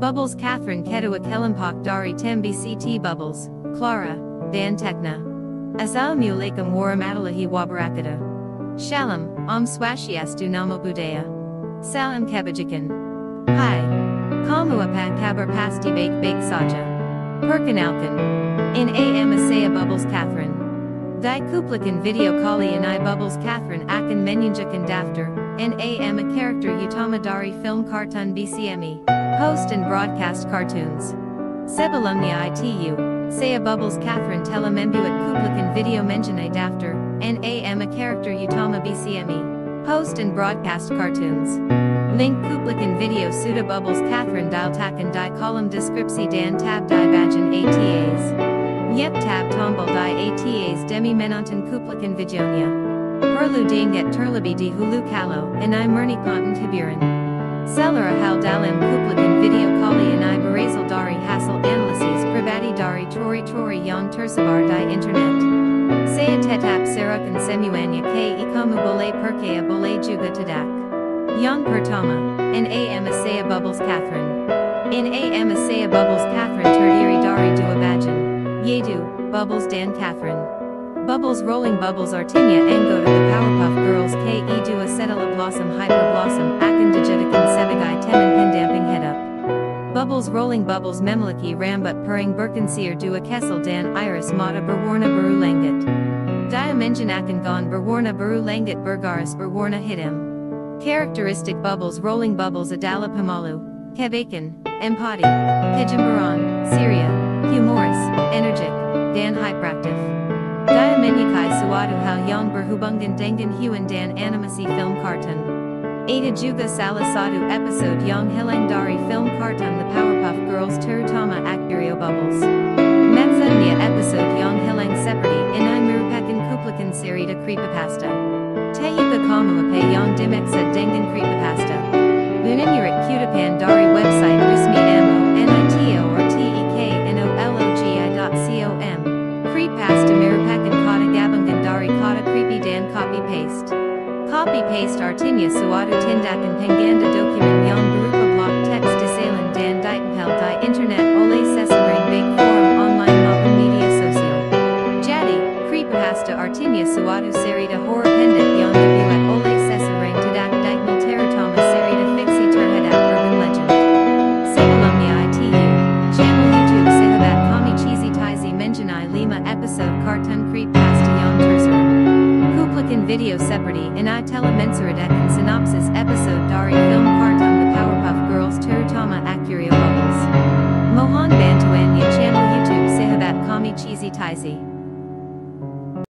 Bubbles Catherine Kedua Kelimpak Dari Tembi CT Bubbles, Clara, Dan Tekna. Assalamu alaikum warahmatullahi wabarakatuh. Shalom, Om Swastiastu Namo Buddhaya. Salam Kebajikan. Hi. Kamu apan kabar pasti bake bake saja. Perkenalkan. In AM Asaya Bubbles Catherine. Die Kuplikan video kali and I Bubbles Catherine akan menunjukkan daftar, and AM a character utama dari film kartun BCME, post and broadcast cartoons. Sebelumnya ITU, saya Bubbles Catherine telah membuat Kuplikan video mengenai daftar, and AM a character utama BCME, post and broadcast cartoons. Link Kuplikan video sudah Bubbles Catherine diletakkan di kolom deskripsi dan tab di bagian ATAs. Yep tab tombol di ATAs demi menonton Kuplikan videonya. Perlu diingat terlebih dahulu kalau ini murni konten hiburan. Selara hal dalam yang tersebar di internet. Saya tetap serahkan semuanya ke ikamu boleh percaya boleh juga tidak. Yang pertama, in AM Bubbles Catherine. In AM saya Bubbles Catherine terdiri dari dua bagian, yaitu Bubbles dan Catherine. Bubbles Rolling Bubbles artinya anggota the Powerpuff Girls ke2 setelah Blossom Hyper Blossom akan dijadikan Bubbles Rolling Bubbles memiliki rambut pering berkincir dua kesel dan iris mata berwarna biru langit. Dia mengenakan gaun berwarna biru langit bergaris berwarna hitam. Characteristic bubbles Rolling Bubbles adalah pemalu, kebaikan, empati, kejemberan, ceria, humoris, energik, dan hyperaktif. Dia menyukai suatu hal yang berhubungan dengan hewan dan animasi film kartun. Ada juga salah satu episode yang hilang dari film kartun The Powerpuff Girls terutama Akuryo Bubbles. Maksudnya episode yang hilang seperti ini merupakan kuplikan seri de creepypasta. Tayuka kamu apa yang dimaksud dengan creepypasta. Buninyirik kutipan dari Copy paste artinya suatu tindakan pengganda dokumen yang berupa blok teks disalin dan ditempel di internet oleh seseorang baik forum online maupun media sosial. Jadi, creepypasta artinya suatu cerita horror pendek Video seperti ini telah menceritakan synopsis episode dari film kartun The Powerpuff Girls terutama Akuryo Bubbles. Mohon bantuannya channel YouTube sahabat kami Cheezy Tizy.